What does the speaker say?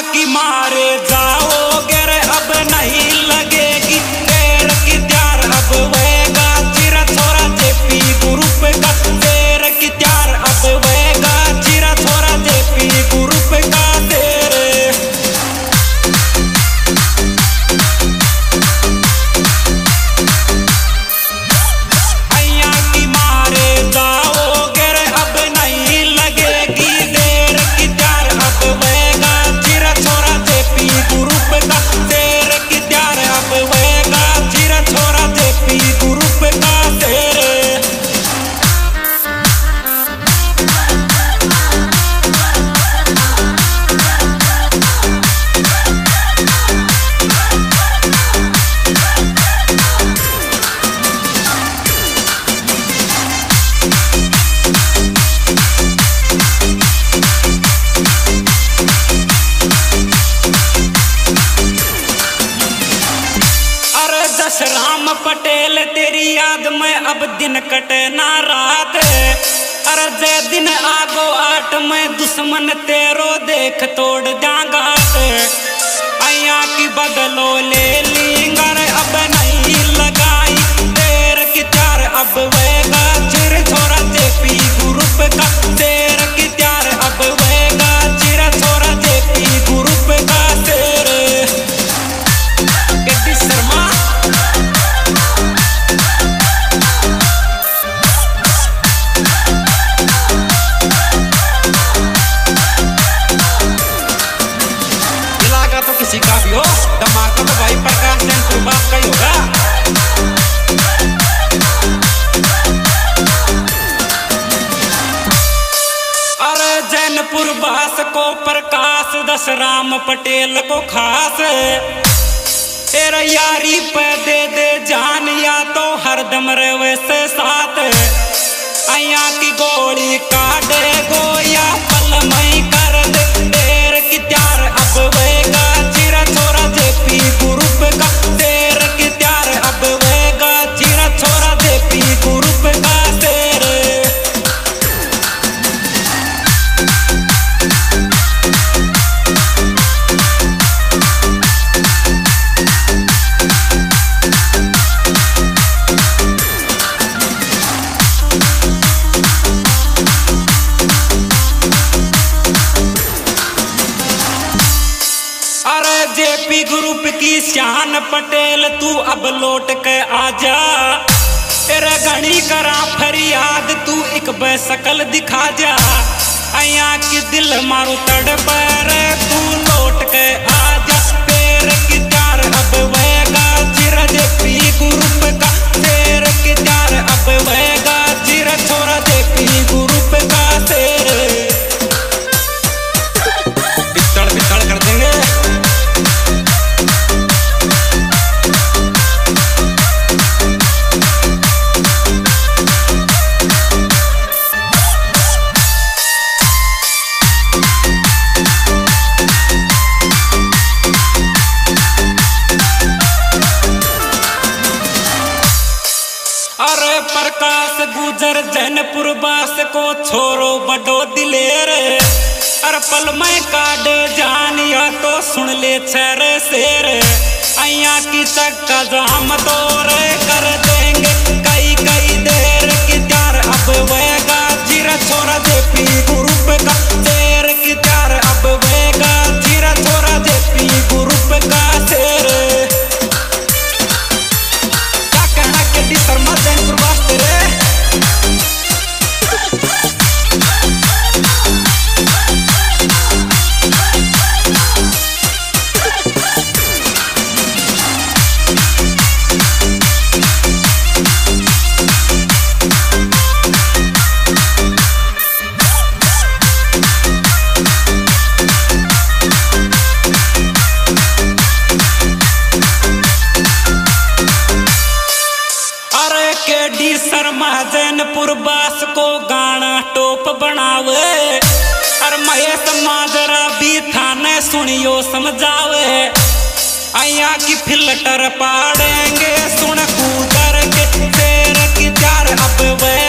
की मारे जाओ। राम पटेल, तेरी याद में अब दिन कटे ना रात। अरे जय दिन आगो आठ, में दुश्मन तेरो देख तोड़ जागा अया की बदलो ली दस राम पटेल को खास। तेरा यारी पे दे दे जान, या तो हरदम रे वैसे साथ। अया की गोली काटे जेपी ग्रुप की शान पटेल, तू अब लौट के आजा तेरे घड़ी करा फरियाद, तू एक बेसकल दिखा जा। अया की दिल मारू तड़ पर, तू लौट के आजा तेरे की चार अब वेगा चिरज पी ग्रुप का जैनपुर बास को छोरो बडो दिलेर। अर पल में काट जानिया तो सुन ले छर शेर। अया की चक्का जाम दो कर महाजनपुर बास को गाना टोप बनावे। और महेश माजरा भी थाने सुनियो, समझावे। आया की फ़िल्टर पाड़ेंगे, सुन कूदर के तेरे की चार अब वे।